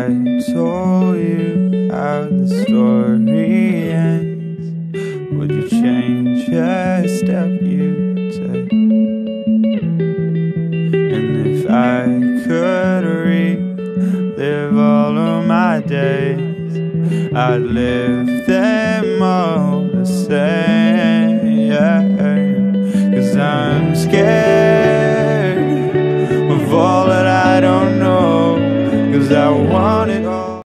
I told you how the story ends Would you change a step you take? And if I could relive all of my days I'd live them all the same Cause I'm scared That I want it all.